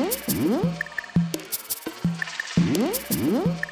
Mm-hmm. mm-hmm. mm-hmm.